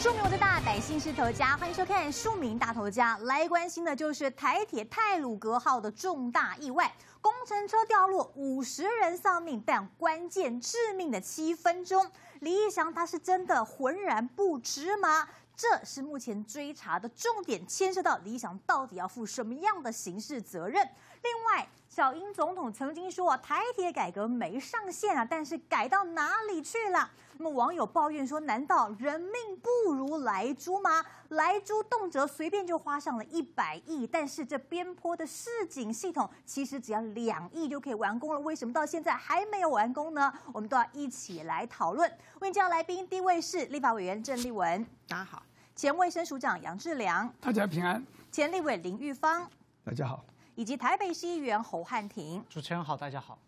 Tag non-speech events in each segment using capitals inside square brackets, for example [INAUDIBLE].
庶民我最大，百姓是头家，欢迎收看《庶民大头家》。来关心的就是台铁泰鲁格号的重大意外，工程车掉落，五十人丧命，但关键致命的七分钟，李义祥他是真的浑然不知吗？这是目前追查的重点，牵涉到李义祥到底要负什么样的刑事责任。另外，小英总统曾经说啊，台铁改革没上限啊，但是改到哪里去了？那么网友抱怨说，难道人命不如来猪吗？来猪动辄随便就花上了一百亿，但是这边坡的市井系统其实只要两亿就可以完工了，为什么到现在还没有完工呢？我们都要一起来讨论。问教来宾，第一位是立法委员郑丽文，大家好；前卫生署长杨志良，大家平安；前立委林玉芳，大家好；以及台北市议员侯汉廷，主持人好，大家好。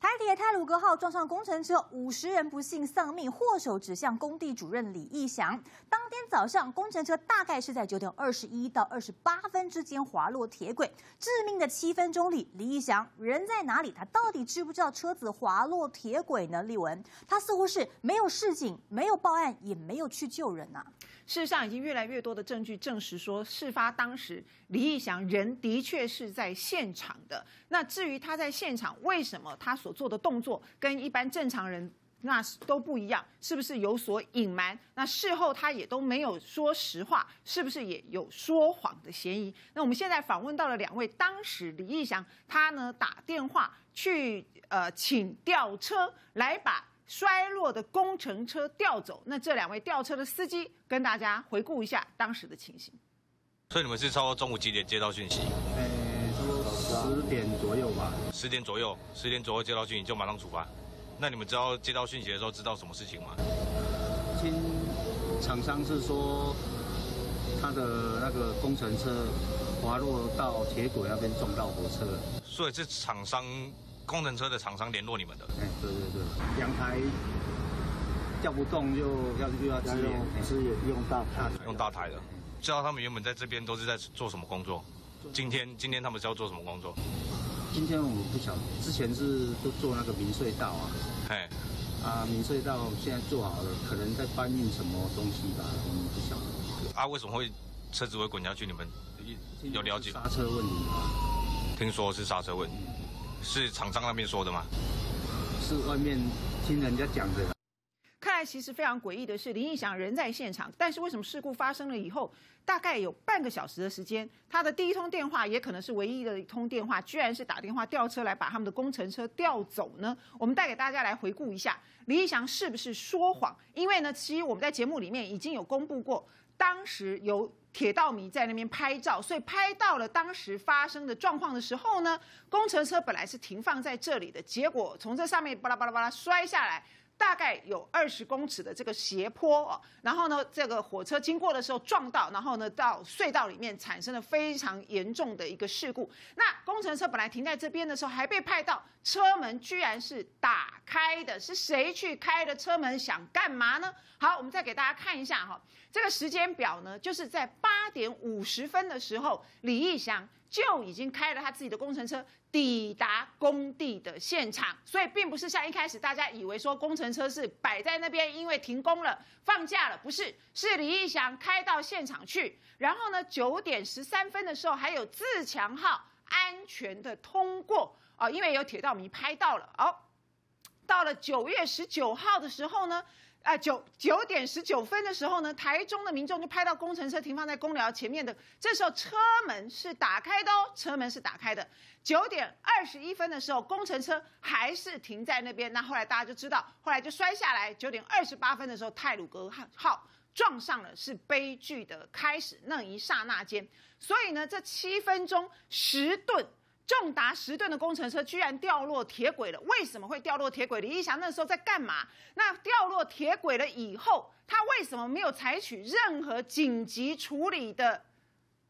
台铁泰鲁格号撞上工程车，五十人不幸丧命，祸首指向工地主任李义祥。当天早上，工程车大概是在九点二十一到二十八分之间滑落铁轨，致命的七分钟里，李义祥人在哪里？他到底知不知道车子滑落铁轨呢？立文，他似乎是没有示警，没有报案，也没有去救人呐。事实上，已经越来越多的证据证实说，事发当时李义祥人的确是在现场的。那至于他在现场为什么他所做的动作跟一般正常人那都不一样，是不是有所隐瞒？那事后他也都没有说实话，是不是也有说谎的嫌疑？那我们现在访问到了两位，当时李义祥他呢打电话去呃请吊车来把。衰落的工程车调走，那这两位吊车的司机跟大家回顾一下当时的情形。所以你们是超中午几点接到讯息？呃，差不多十点左右吧。十点左右，十点左右接到讯息就马上出发。那你们知道接到讯息的时候知道什么事情吗？听厂商是说他的那个工程车滑落到铁轨那边撞到火车。所以是厂商。工程车的厂商联络你们的，哎，对对对，两台叫不动，就要又要支援，支援用大台，用大台的。知道他们原本在这边都是在做什么工作？今天今天他们是要做什么工作？今天我们不晓得，之前是都做那个明隧道啊，哎，啊明隧道现在做好了，可能在搬运什么东西吧，我们不晓得。啊，为什么会车子会滚下去？你们有了解？刹车问题听说是刹车问题。是厂商那边说的吗？是外面听人家讲的。看来其实非常诡异的是，林义祥人在现场，但是为什么事故发生了以后，大概有半个小时的时间，他的第一通电话也可能是唯一的一通电话，居然是打电话调车来把他们的工程车调走呢？我们带给大家来回顾一下，林义祥是不是说谎？因为呢，其实我们在节目里面已经有公布过，当时有。铁道迷在那边拍照，所以拍到了当时发生的状况的时候呢，工程车本来是停放在这里的，结果从这上面巴拉巴拉巴拉摔下来。大概有二十公尺的这个斜坡，然后呢，这个火车经过的时候撞到，然后呢，到隧道里面产生了非常严重的一个事故。那工程车本来停在这边的时候，还被派到车门居然是打开的，是谁去开的车门？想干嘛呢？好，我们再给大家看一下哈，这个时间表呢，就是在八点五十分的时候，李义祥。就已经开了他自己的工程车抵达工地的现场，所以并不是像一开始大家以为说工程车是摆在那边，因为停工了、放假了，不是，是李义祥开到现场去，然后呢，九点十三分的时候还有自强号安全的通过哦，因为有铁道迷拍到了哦，到了九月十九号的时候呢。啊，九九点十九分的时候呢，台中的民众就拍到工程车停放在公寮前面的，这时候车门是打开的哦，车门是打开的。九点二十一分的时候，工程车还是停在那边，那后来大家就知道，后来就摔下来。九点二十八分的时候，泰鲁格号撞上了，是悲剧的开始。那一刹那间，所以呢，这七分钟十吨。重达十吨的工程车居然掉落铁轨了，为什么会掉落铁轨？李义祥那时候在干嘛？那掉落铁轨了以后，他为什么没有采取任何紧急处理的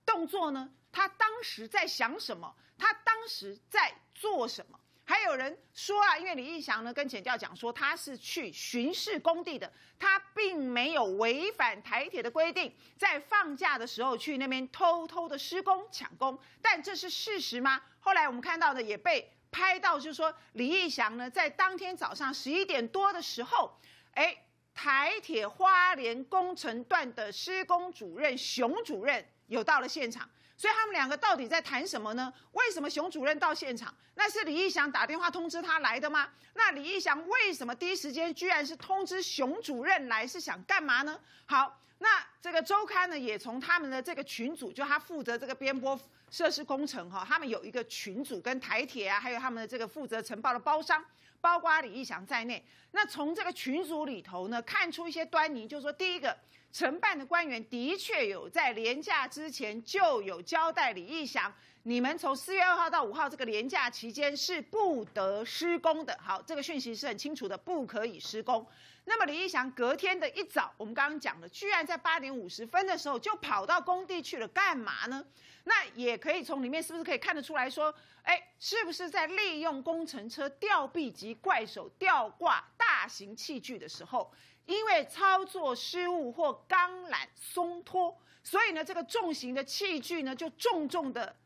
动作呢？他当时在想什么？他当时在做什么？还有人说啊，因为李义祥呢跟检调讲说他是去巡视工地的，他并没有违反台铁的规定，在放假的时候去那边偷偷的施工抢工，但这是事实吗？后来我们看到的也被拍到，就是说李义祥呢在当天早上十一点多的时候，哎，台铁花莲工程段的施工主任熊主任有到了现场。所以他们两个到底在谈什么呢？为什么熊主任到现场？那是李义祥打电话通知他来的吗？那李义祥为什么第一时间居然是通知熊主任来？是想干嘛呢？好，那这个周刊呢，也从他们的这个群组，就他负责这个边播设施工程哈，他们有一个群组，跟台铁啊，还有他们的这个负责承包的包商，包括李义祥在内。那从这个群组里头呢，看出一些端倪，就是说第一个。承办的官员的确有在廉假之前就有交代李义祥，你们从四月二号到五号这个廉假期间是不得施工的。好，这个讯息是很清楚的，不可以施工。那么李义祥隔天的一早，我们刚刚讲了，居然在八点五十分的时候就跑到工地去了，干嘛呢？那也可以从里面是不是可以看得出来说，哎，是不是在利用工程车吊臂及怪手吊挂大型器具的时候？因为操作失误或钢缆松脱，所以呢，这个重型的器具呢就重重的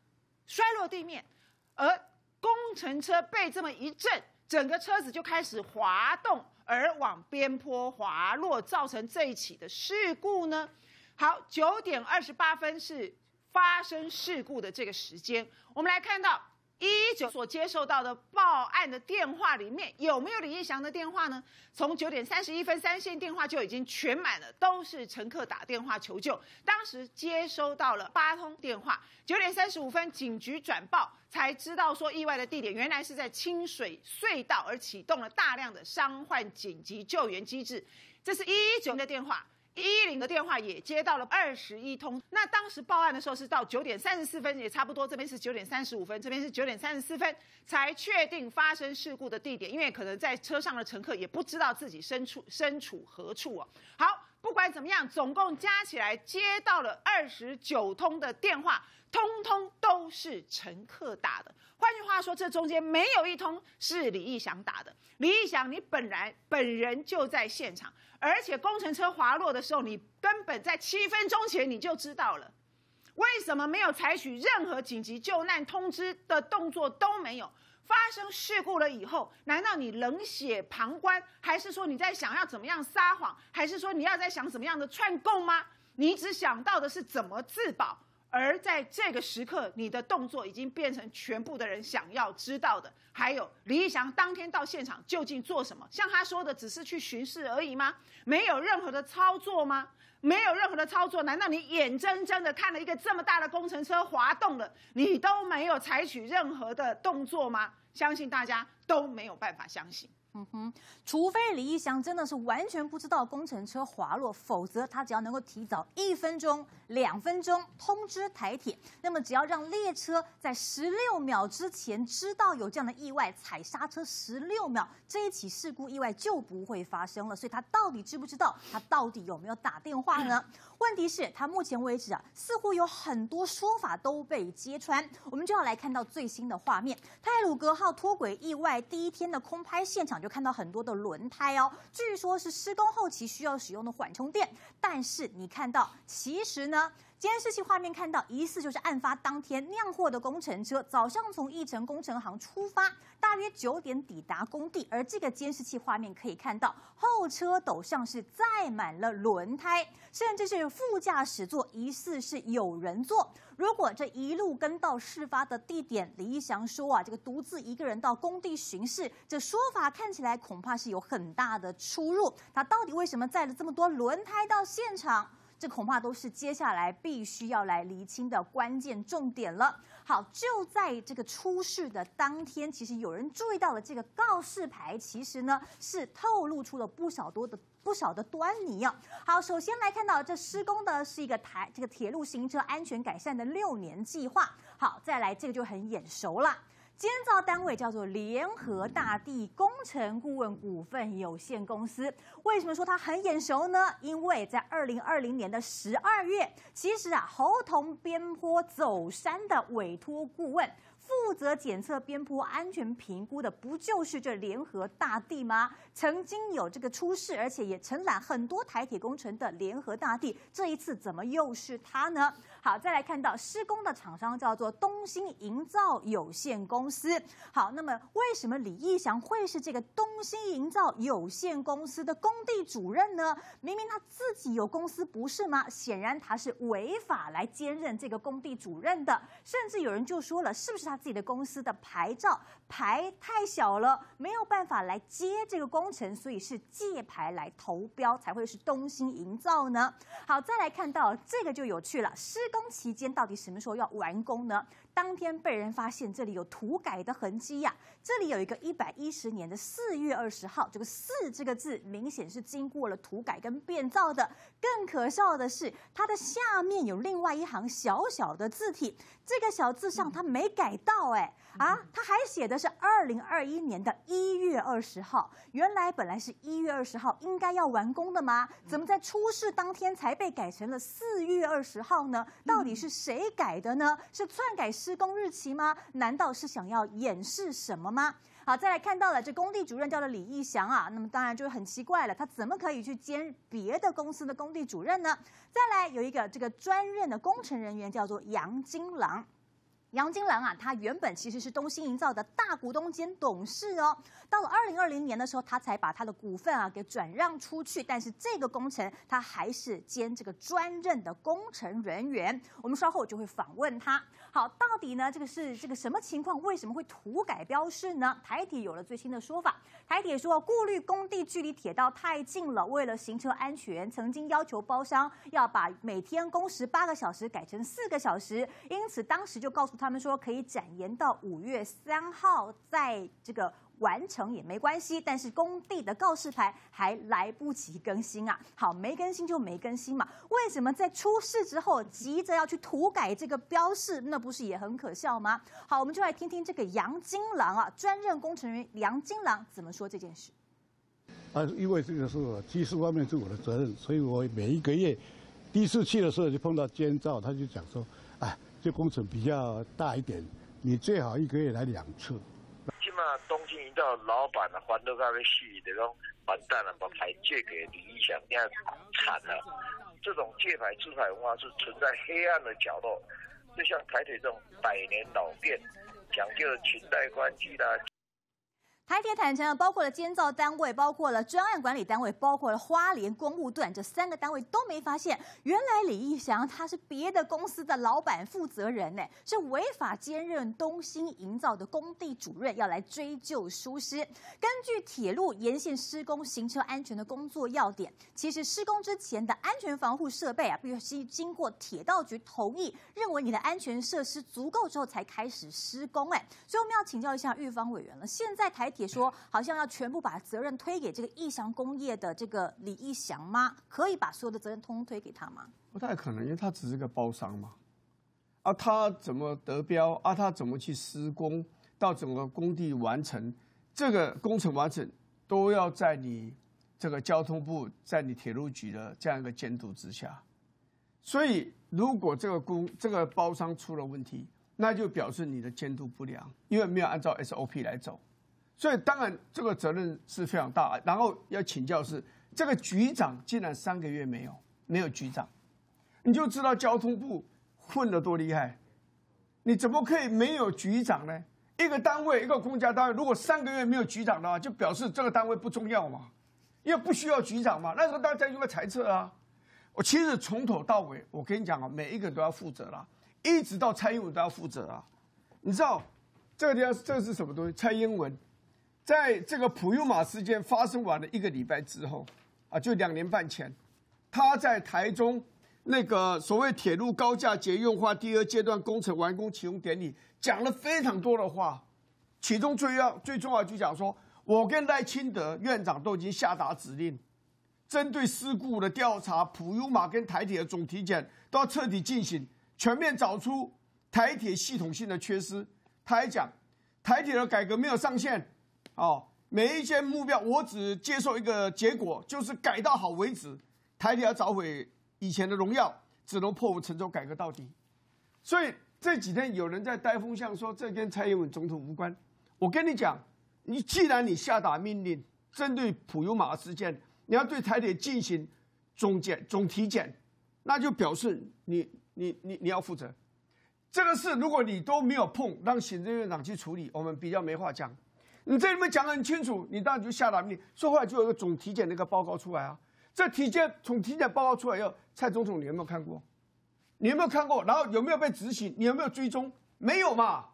摔落地面，而工程车被这么一震，整个车子就开始滑动，而往边坡滑落，造成这一起的事故呢。好，九点二十八分是发生事故的这个时间，我们来看到。一一九所接受到的报案的电话里面有没有李义祥的电话呢？从九点三十一分三线电话就已经全满了，都是乘客打电话求救。当时接收到了八通电话，九点三十五分警局转报才知道说意外的地点原来是在清水隧道，而启动了大量的伤患紧急救援机制。这是一一九的电话。一零的电话也接到了二十一通，那当时报案的时候是到九点三十四分，也差不多，这边是九点三十五分，这边是九点三十四分才确定发生事故的地点，因为可能在车上的乘客也不知道自己身处身处何处哦。好，不管怎么样，总共加起来接到了二十九通的电话，通通都是乘客打的。换句话说，这中间没有一通是李义祥打的。李义祥，你本来本人就在现场，而且工程车滑落的时候，你根本在七分钟前你就知道了。为什么没有采取任何紧急救难通知的动作都没有？发生事故了以后，难道你冷血旁观，还是说你在想要怎么样撒谎，还是说你要在想怎么样的串供吗？你只想到的是怎么自保。而在这个时刻，你的动作已经变成全部的人想要知道的。还有李义祥当天到现场究竟做什么？像他说的，只是去巡视而已吗？没有任何的操作吗？没有任何的操作？难道你眼睁睁的看了一个这么大的工程车滑动了，你都没有采取任何的动作吗？相信大家都没有办法相信。嗯哼，除非李义祥真的是完全不知道工程车滑落，否则他只要能够提早一分钟、两分钟通知台铁，那么只要让列车在十六秒之前知道有这样的意外，踩刹车十六秒，这一起事故意外就不会发生了。所以他到底知不知道？他到底有没有打电话呢？问题是，他目前为止啊，似乎有很多说法都被揭穿。我们就要来看到最新的画面：泰鲁格号脱轨意外第一天的空拍现场，就看到很多的轮胎哦，据说是施工后期需要使用的缓冲垫。但是你看到，其实呢？监视器画面看到，疑似就是案发当天酿货的工程车，早上从义城工程行出发，大约九点抵达工地。而这个监视器画面可以看到，后车斗上是载满了轮胎，甚至是副驾驶座疑似是有人坐。如果这一路跟到事发的地点，李义祥说啊，这个独自一个人到工地巡视，这说法看起来恐怕是有很大的出入。他到底为什么载了这么多轮胎到现场？这恐怕都是接下来必须要来厘清的关键重点了。好，就在这个出事的当天，其实有人注意到了这个告示牌，其实呢是透露出了不少多的不少的端倪啊。好，首先来看到这施工的是一个台这个铁路行车安全改善的六年计划。好，再来这个就很眼熟了。建造单位叫做联合大地工程顾问股份有限公司。为什么说它很眼熟呢？因为在二零二零年的十二月，其实啊，猴同边坡走山的委托顾问负责检测边坡安全评估的，不就是这联合大地吗？曾经有这个出事，而且也承揽很多台铁工程的联合大地，这一次怎么又是他呢？好，再来看到施工的厂商叫做东兴营造有限公司。好，那么为什么李义祥会是这个东兴营造有限公司的工地主任呢？明明他自己有公司不是吗？显然他是违法来兼任这个工地主任的。甚至有人就说了，是不是他自己的公司的牌照牌太小了，没有办法来接这个工程，所以是借牌来投标才会是东兴营造呢？好，再来看到这个就有趣了，施工期间到底什么时候要完工呢？当天被人发现这里有涂改的痕迹呀，这里有一个一百一十年的四月二十号，这个“四”这个字明显是经过了涂改跟变造的。更可笑的是，它的下面有另外一行小小的字体，这个小字上它没改到，哎啊，它还写的是二零二一年的一月二十号。原来本来是一月二十号应该要完工的吗？怎么在出事当天才被改成了四月二十号呢？到底是谁改的呢？是篡改施工日期吗？难道是想要掩饰什么吗？好，再来看到了这工地主任叫做李义祥啊，那么当然就很奇怪了，他怎么可以去兼别的公司的工地主任呢？再来有一个这个专任的工程人员叫做杨金郎。杨金兰啊，他原本其实是东兴营造的大股东兼董事哦。到了二零二零年的时候，他才把他的股份啊给转让出去。但是这个工程他还是兼这个专任的工程人员。我们稍后就会访问他。好，到底呢这个是这个什么情况？为什么会涂改标示呢？台铁有了最新的说法。台铁说，顾虑工地距离铁道太近了，为了行车安全，曾经要求包商要把每天工时八个小时改成四个小时。因此当时就告诉。他们说可以展延到五月三号，在这个完成也没关系，但是工地的告示牌还来不及更新啊。好，没更新就没更新嘛。为什么在出事之后急着要去涂改这个标示？那不是也很可笑吗？好，我们就来听听这个杨金郎啊，专任工程员杨金郎怎么说这件事。啊，因为这个是技术方面是我的责任，所以我每一个月第一次去的时候就碰到监造，他就讲说，哎。这工程比较大一点，你最好一个月来两次。起码东京一到老板啊，还都刚才戏这种完蛋了，把牌借给李义祥，这样惨了。这种借牌出牌文化是存在黑暗的角落，就像台铁这种百年老店，讲究裙带关系的。台铁坦承，包括了监造单位，包括了专案管理单位，包括了花莲公务段这三个单位都没发现，原来李义祥他是别的公司的老板负责人呢，是违法兼任东兴营造的工地主任，要来追究疏失。根据铁路沿线施工行车安全的工作要点，其实施工之前的安全防护设备啊，必须经过铁道局同意，认为你的安全设施足够之后才开始施工。哎，所以我们要请教一下玉芳委员了，现在台。也说好像要全部把责任推给这个义祥工业的这个李义祥吗？可以把所有的责任通通推给他吗？不太可能，因为他只是个包商嘛。啊，他怎么得标？啊，他怎么去施工？到整个工地完成，这个工程完成都要在你这个交通部，在你铁路局的这样一个监督之下。所以，如果这个工这个包商出了问题，那就表示你的监督不良，因为没有按照 SOP 来走。所以当然这个责任是非常大，然后要请教是这个局长竟然三个月没有没有局长，你就知道交通部混得多厉害，你怎么可以没有局长呢？一个单位一个公家单位如果三个月没有局长的话，就表示这个单位不重要嘛，因为不需要局长嘛，那时候大家应该猜测啊。我其实从头到尾，我跟你讲啊，每一个都要负责啦，一直到蔡英文都要负责啊。你知道这个地方这是什么东西？蔡英文。在这个普悠马事件发生完了一个礼拜之后，啊，就两年半前，他在台中那个所谓铁路高架捷运化第二阶段工程完工启用典礼，讲了非常多的话，其中最要最重要就讲说，我跟赖清德院长都已经下达指令，针对事故的调查，普悠马跟台铁的总体检都要彻底进行，全面找出台铁系统性的缺失。他还讲，台铁的改革没有上线。哦，每一件目标，我只接受一个结果，就是改到好为止。台铁要找回以前的荣耀，只能破釜沉舟，改革到底。所以这几天有人在带风向，说这跟蔡英文总统无关。我跟你讲，你既然你下达命令，针对普悠马事件，你要对台铁进行总检、总体检，那就表示你。你你你要负责。这个事如果你都没有碰，让行政院长去处理，我们比较没话讲。你这里面讲得很清楚，你当然就下达命令。说后来就有一个总体检那个报告出来啊。这体检从体检报告出来以后，蔡总统你有没有看过？你有没有看过？然后有没有被执行？你有没有追踪？没有嘛，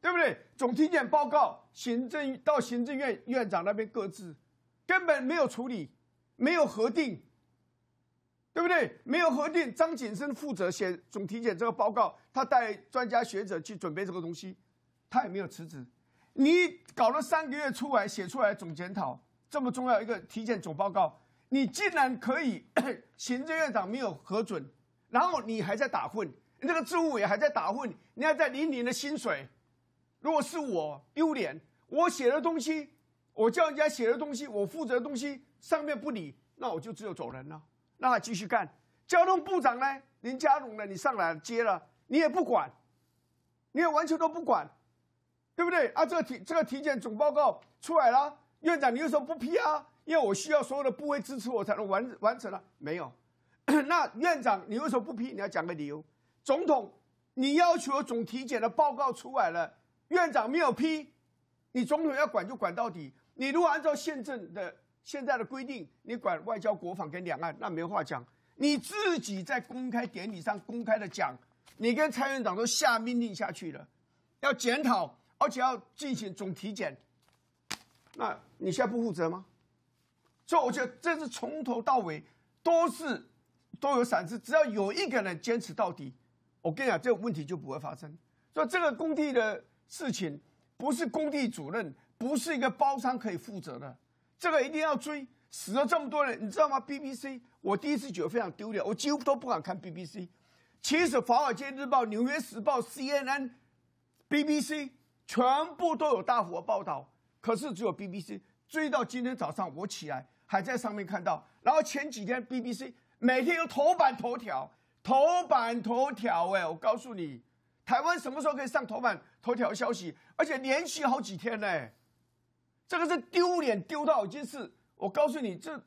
对不对？总体检报告，行政到行政院院长那边各自，根本没有处理，没有核定。对不对？没有核定，张景生负责写总体检这个报告，他带专家学者去准备这个东西，他也没有辞职。你搞了三个月出来写出来总检讨，这么重要一个体检总报告，你竟然可以 [COUGHS] 行政院长没有核准，然后你还在打混，那个政务委还在打混，你还在领你的薪水。如果是我丢脸，我写的东西，我叫人家写的东西，我负责的东西上面不理，那我就只有走人了。那继续干。交通部长呢？林佳龙呢？你上来接了，你也不管，你也完全都不管，对不对？啊，这个体这个体检总报告出来了，院长你为什么不批啊？因为我需要所有的部位支持我才能完完成了。没有，[COUGHS] 那院长你为什么不批？你要讲个理由。总统，你要求总体检的报告出来了，院长没有批，你总统要管就管到底。你如果按照宪政的。现在的规定，你管外交、国防跟两岸，那没话讲。你自己在公开典礼上公开的讲，你跟蔡院长都下命令下去了，要检讨，而且要进行总体检。那你现在不负责吗？所以我觉得这是从头到尾都是都有闪失，只要有一个人坚持到底，我跟你讲，这个问题就不会发生。所以这个工地的事情，不是工地主任，不是一个包商可以负责的。这个一定要追，死了这么多人，你知道吗？BBC，我第一次觉得非常丢脸，我几乎都不敢看 BBC。其实《华尔街日报》《纽约时报》CNN、BBC 全部都有大幅报道，可是只有 BBC 追到今天早上，我起来还在上面看到。然后前几天 BBC 每天有头版头条，头版头条，哎，我告诉你，台湾什么时候可以上头版头条消息？而且连续好几天呢。这个是丢脸丢到已经是，我告诉你，这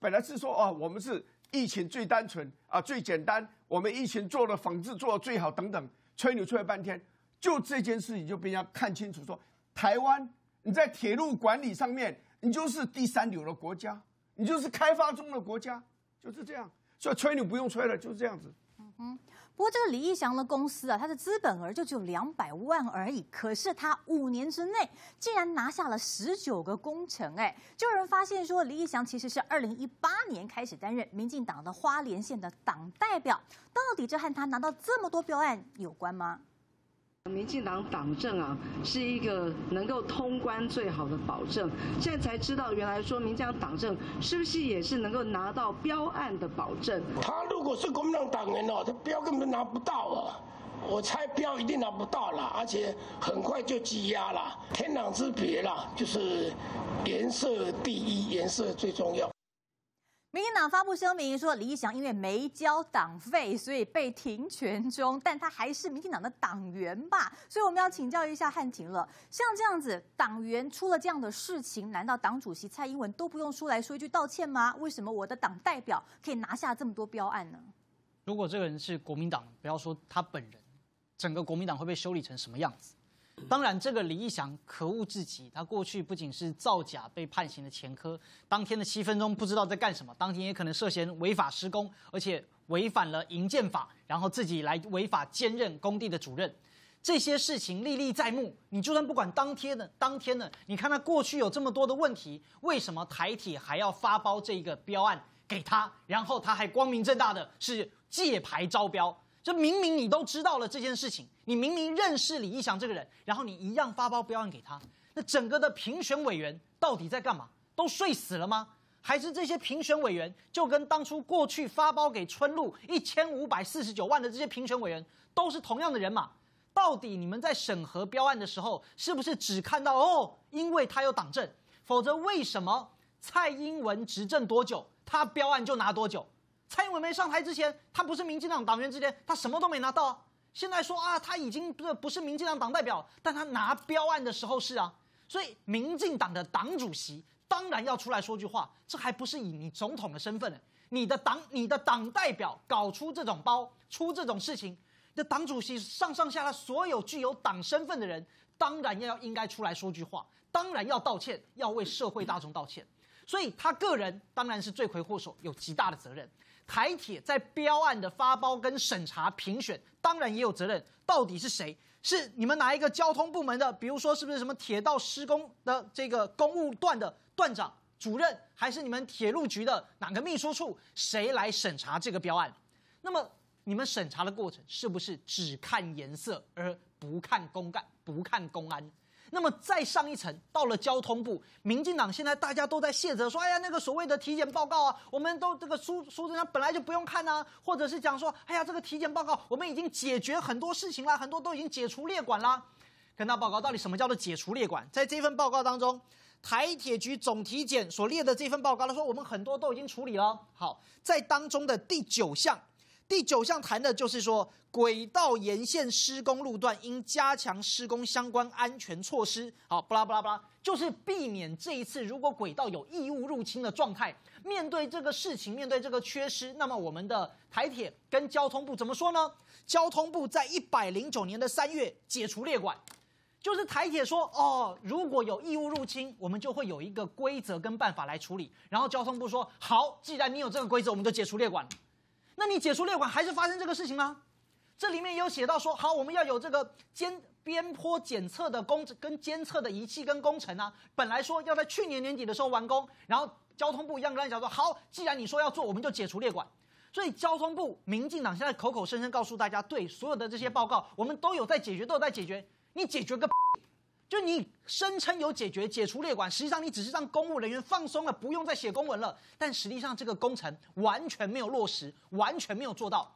本来是说啊，我们是疫情最单纯啊，最简单，我们疫情做的仿制做的最好等等，吹牛吹了半天，就这件事情就被人家看清楚，说台湾你在铁路管理上面，你就是第三流的国家，你就是开发中的国家，就是这样，所以吹牛不用吹了，就是这样子。嗯哼。不过这个李义祥的公司啊，它的资本额就只有两百万而已，可是他五年之内竟然拿下了十九个工程，哎，就有人发现说李义祥其实是二零一八年开始担任民进党的花莲县的党代表，到底这和他拿到这么多标案有关吗？民进党党政啊，是一个能够通关最好的保证。现在才知道，原来说民进党党政是不是也是能够拿到标案的保证？他如果是国民党党员哦，他标根本拿不到啊！我猜标一定拿不到了，而且很快就积压了。天壤之别了，就是颜色第一，颜色最重要。民进党发布声明说，李义祥因为没交党费，所以被停权中，但他还是民进党的党员吧？所以我们要请教一下汉庭了。像这样子，党员出了这样的事情，难道党主席蔡英文都不用出来说一句道歉吗？为什么我的党代表可以拿下这么多标案呢？如果这个人是国民党，不要说他本人，整个国民党会被修理成什么样子？当然，这个李义祥可恶至极。他过去不仅是造假被判刑的前科，当天的七分钟不知道在干什么，当天也可能涉嫌违法施工，而且违反了营建法，然后自己来违法兼任工地的主任，这些事情历历在目。你就算不管当天的当天的，你看他过去有这么多的问题，为什么台铁还要发包这一个标案给他？然后他还光明正大的是借牌招标。这明明你都知道了这件事情，你明明认识李义祥这个人，然后你一样发包标案给他，那整个的评选委员到底在干嘛？都睡死了吗？还是这些评选委员就跟当初过去发包给春露一千五百四十九万的这些评选委员都是同样的人马？到底你们在审核标案的时候，是不是只看到哦，因为他有党证，否则为什么蔡英文执政多久，他标案就拿多久？蔡英文没上台之前，他不是民进党党员之前，他什么都没拿到啊。现在说啊，他已经不不是民进党党代表，但他拿标案的时候是啊。所以民进党的党主席当然要出来说句话，这还不是以你总统的身份呢？你的党你的党代表搞出这种包，出这种事情，的党主席上上下下所有具有党身份的人，当然要应该出来说句话，当然要道歉，要为社会大众道歉。所以他个人当然是罪魁祸首，有极大的责任。台铁在标案的发包跟审查评选，当然也有责任。到底是谁？是你们哪一个交通部门的？比如说，是不是什么铁道施工的这个公务段的段长、主任，还是你们铁路局的哪个秘书处？谁来审查这个标案？那么你们审查的过程是不是只看颜色而不看公干、不看公安？那么再上一层，到了交通部，民进党现在大家都在谢责，说：“哎呀，那个所谓的体检报告啊，我们都这个苏苏贞昌本来就不用看呐，或者是讲说，哎呀，这个体检报告我们已经解决很多事情了，很多都已经解除列管啦。”跟他报告，到底什么叫做解除列管？在这份报告当中，台铁局总体检所列的这份报告，他说我们很多都已经处理了。好，在当中的第九项。第九项谈的就是说，轨道沿线施工路段应加强施工相关安全措施。好，巴拉巴拉巴拉，就是避免这一次如果轨道有异物入侵的状态，面对这个事情，面对这个缺失，那么我们的台铁跟交通部怎么说呢？交通部在一百零九年的三月解除列管，就是台铁说，哦，如果有异物入侵，我们就会有一个规则跟办法来处理。然后交通部说，好，既然你有这个规则，我们就解除列管。那你解除列管还是发生这个事情吗？这里面有写到说，好，我们要有这个监边坡检测的工跟监测的仪器跟工程啊。本来说要在去年年底的时候完工，然后交通部一样跟他讲说，好，既然你说要做，我们就解除列管。所以交通部、民进党现在口口声声告诉大家，对所有的这些报告，我们都有在解决，都有在解决。你解决个，就你声称有解决解除列管，实际上你只是让公务人员放松了，不用再写公文了。但实际上这个工程完全没有落实，完全没有做到。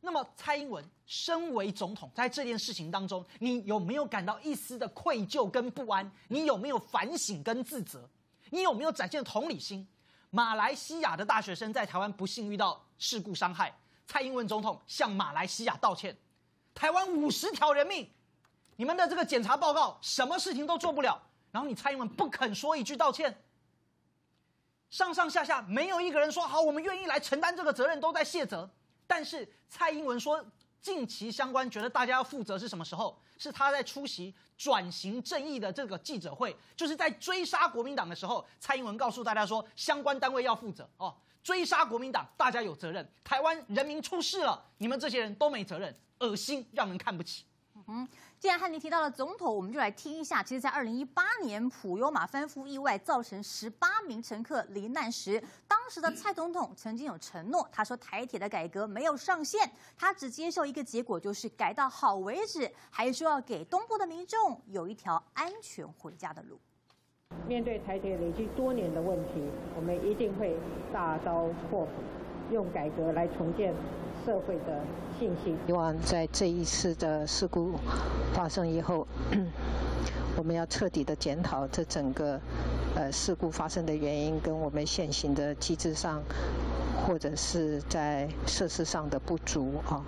那么蔡英文身为总统，在这件事情当中，你有没有感到一丝的愧疚跟不安？你有没有反省跟自责？你有没有展现同理心？马来西亚的大学生在台湾不幸遇到事故伤害，蔡英文总统向马来西亚道歉。台湾五十条人命。你们的这个检查报告，什么事情都做不了，然后你蔡英文不肯说一句道歉，上上下下没有一个人说好，我们愿意来承担这个责任，都在卸责。但是蔡英文说近期相关，觉得大家要负责是什么时候？是他在出席转型正义的这个记者会，就是在追杀国民党的时候，蔡英文告诉大家说，相关单位要负责哦，追杀国民党，大家有责任，台湾人民出事了，你们这些人都没责任，恶心，让人看不起。嗯。既然汉尼提到了总统，我们就来听一下。其实，在二零一八年普悠马翻覆意外造成十八名乘客罹难时，当时的蔡总统曾经有承诺，他说台铁的改革没有上限，他只接受一个结果，就是改到好为止，还说要给东部的民众有一条安全回家的路。面对台铁累积多年的问题，我们一定会大刀阔斧，用改革来重建。社会的信心。希望在这一次的事故发生以后，[CLEARS THROAT] 我们要彻底的检讨这整个呃事故发生的原因，跟我们现行的机制上或者是在设施上的不足啊。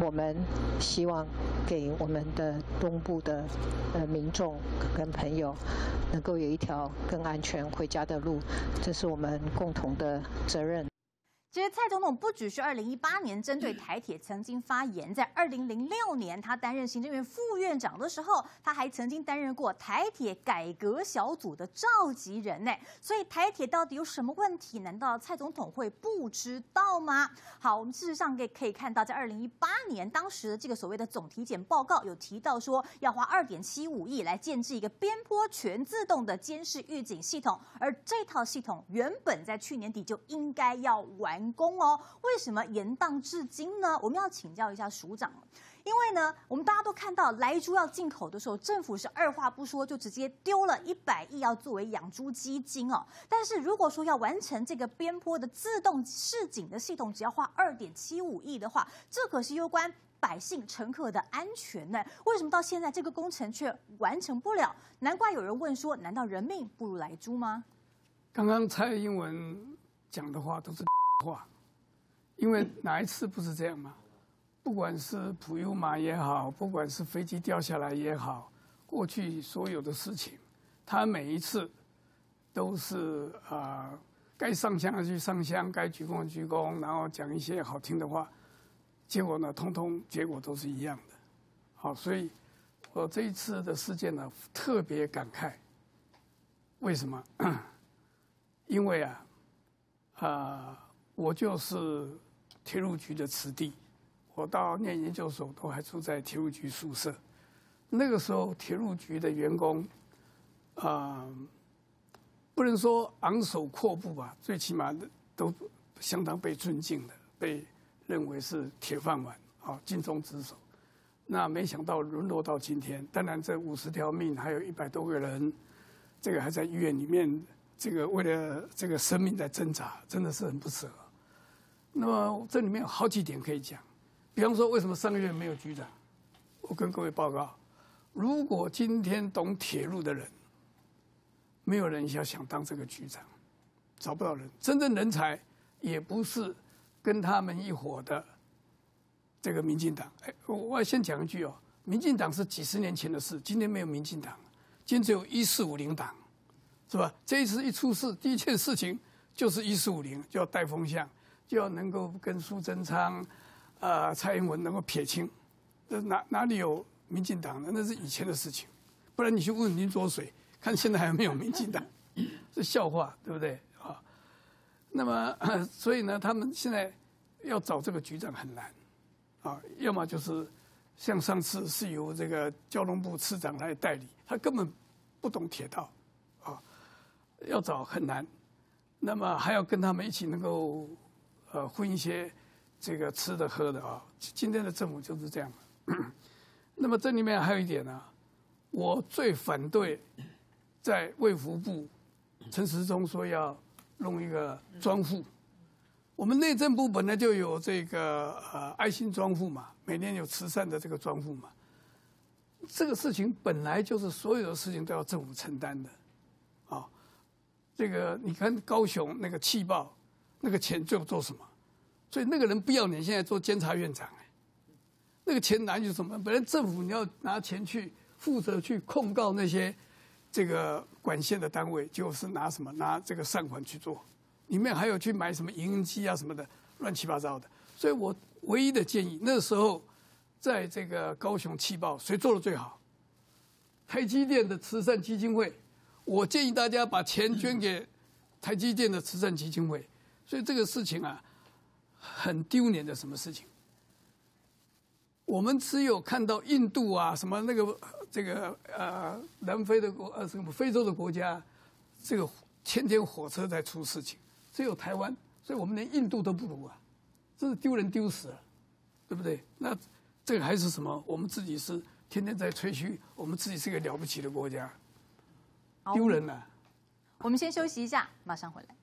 我们希望给我们的东部的呃民众跟朋友能够有一条更安全回家的路，这是我们共同的责任。其实蔡总统不只是二零一八年针对台铁曾经发言，在二零零六年他担任行政院副院长的时候，他还曾经担任过台铁改革小组的召集人呢。所以台铁到底有什么问题？难道蔡总统会不知道吗？好，我们事实上可以可以看到，在二零一八年当时的这个所谓的总体检报告有提到说，要花二点七五亿来建制一个边坡全自动的监视预警系统，而这套系统原本在去年底就应该要完。成功哦？为什么延宕至今呢？我们要请教一下署长，因为呢，我们大家都看到来猪要进口的时候，政府是二话不说就直接丢了一百亿要作为养猪基金哦。但是如果说要完成这个边坡的自动示警的系统，只要花二点七五亿的话，这可是攸关百姓乘客的安全呢。为什么到现在这个工程却完成不了？难怪有人问说，难道人命不如来猪吗？刚刚蔡英文讲的话都是。话，因为哪一次不是这样吗？不管是普悠马也好，不管是飞机掉下来也好，过去所有的事情，他每一次都是啊该上香的去上香，该鞠躬鞠躬，然后讲一些好听的话，结果呢，通通结果都是一样的。好，所以我这一次的事件呢，特别感慨。为什么？[COUGHS] 因为啊，啊，我就是铁路局的子弟，我到念研究所都还住在铁路局宿舍。那个时候，铁路局的员工，啊。不能说昂首阔步吧，最起码都相当被尊敬的，被认为是铁饭碗，啊，尽忠职守。那没想到沦落到今天，当然这五十条命，还有一百多个人，这个还在医院里面，这个为了这个生命在挣扎，真的是很不舍。那么这里面有好几点可以讲，比方说为什么上个月没有局长？我跟各位报告，如果今天懂铁路的人。没有人要想当这个局长，找不到人。真正人才也不是跟他们一伙的这个民进党。哎，我要先讲一句哦，民进党是几十年前的事，今天没有民进党，今天只有一四五零党，是吧？这一次一出事，第一件事情就是一四五零就要带风向，就要能够跟苏贞昌、啊蔡英文能够撇清。这哪哪里有民进党呢？那是以前的事情，不然你去问林卓水。看现在还有没有民进党，[LAUGHS] 是笑话，对不对啊？那么，[COUGHS] 所以呢，他们现在要找这个局长很难啊，要么就是像上次是由这个交通部次长来代理，他根本不懂铁道啊，要找很难。那么还要跟他们一起能够呃混一些这个吃的喝的啊。今天的政府就是这样。[COUGHS] 那么这里面还有一点呢，我最反对。在卫福部，陈时中说要弄一个专户。我们内政部本来就有这个呃爱心专户嘛，每年有慈善的这个专户嘛。这个事情本来就是所有的事情都要政府承担的，啊，这个你看高雄那个气爆，那个钱最后做什么？所以那个人不要脸，现在做监察院长哎，那个钱拿去什么？本来政府你要拿钱去负责去控告那些。这个管线的单位就是拿什么拿这个善款去做，里面还有去买什么影音机啊什么的，乱七八糟的。所以我唯一的建议，那时候在这个高雄气爆，谁做的最好？台积电的慈善基金会。我建议大家把钱捐给台积电的慈善基金会。所以这个事情啊，很丢脸的什么事情？我们只有看到印度啊什么那个。这个呃，南非的国呃，什么非洲的国家，这个天天火车在出事情，只有台湾，所以我们连印度都不如啊，这是丢人丢死了，对不对？那这个还是什么？我们自己是天天在吹嘘，我们自己是个了不起的国家，丢人了。我们先休息一下，马上回来。